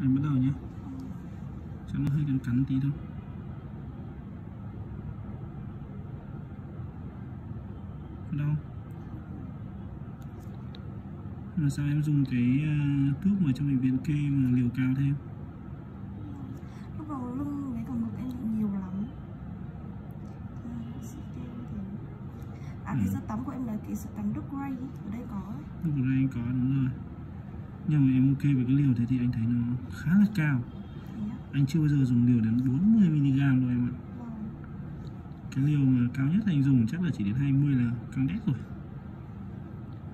anh bắt đầu nhé. Cho nó hơi cắn cắn tí thôi. Đau mà sao em dùng cái uh, thuốc mà trong bệnh viện kê mà liều cao thêm lúc đầu lưng với cả ngực em bị nhiều lắm. À cái Ừ. sữa tắm của em là cái sữa tắm Đức Ray ở đây có đây anh có đúng rồi nhưng mà em ok với cái liều thế thì anh thấy nó khá là cao. Anh chưa bao giờ dùng liều đến 40 mg đâu em ạ. Cái liều mà cao nhất anh dùng chắc là chỉ đến 20 là căng đét rồi.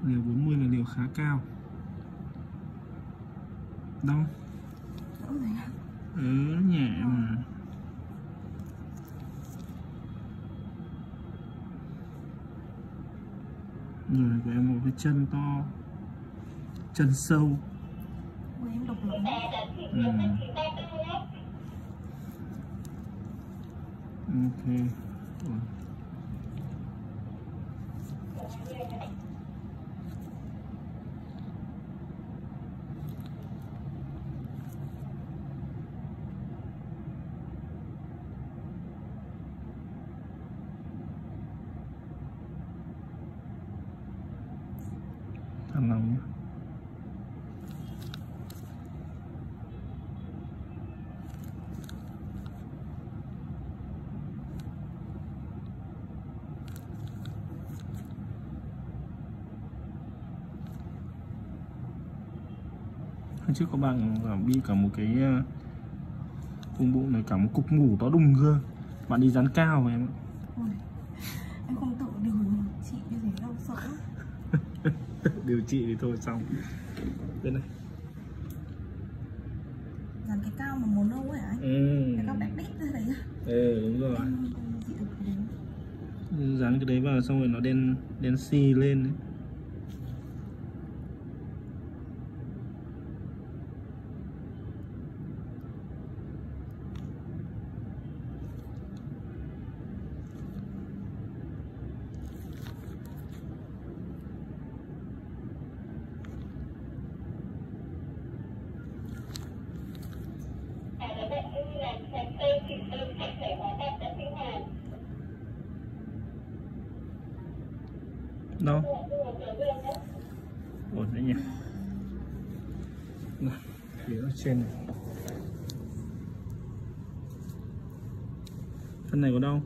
Liều 40 là liều khá cao. Đau Đỡ rồi ừ nhẹ mà. Người của em một cái chân to chân sâu ừ. ok Ủa. thằng lòng nhé Hôm trước có bạn đi cả một cái ờ, vùng bụng này cả một cục mủ to đùng cơ bạn đi dán cao mà em ạ. Em không tự điều trị như thế đâu sợ điều trị thì thôi xong bên này Dàn cái cao mà màu nâu ấy anh? ừ. Cái cao đẹp đét ra đấy ừ đúng rồi cái dán cái đấy vào xong rồi nó đen đen xì lên đấy đâu? Ổn đấy nhỉ? Nào phía ở trên này. Thân này có đau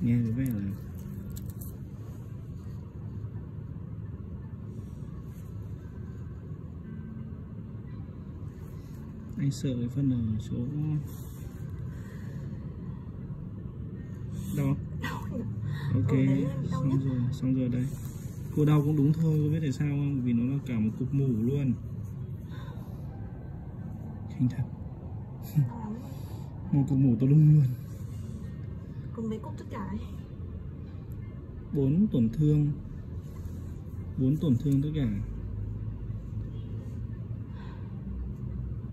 nghe có vẻ là anh sợ cái phần ở chỗ đau ok xong rồi xong rồi đây. Cô đau cũng đúng thôi có biết tại sao không? Vì nó là cả một cục mủ luôn. Kinh thật. Một cục mủ to lung luôn Cùng mấy cúc tất cả ấy bốn tổn thương. Bốn tổn thương tất cả.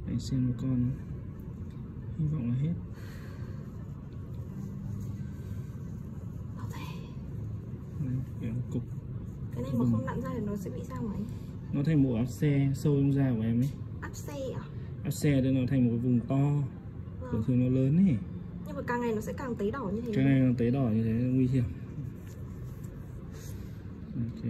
Để xem một con. Hy vọng là hết. Đây, cục. Cái này mà không nặn ra thì nó sẽ bị sao anh? nó thành một áp xe sâu trong da của em ấy. Áp xe à? áp xe đây nó thành một cái vùng to. Tổn Vâng. thương nó lớn ấy nhưng mà càng ngày nó sẽ càng tấy đỏ như thế. Cái này tấy đỏ như thế nguy hiểm. Ok.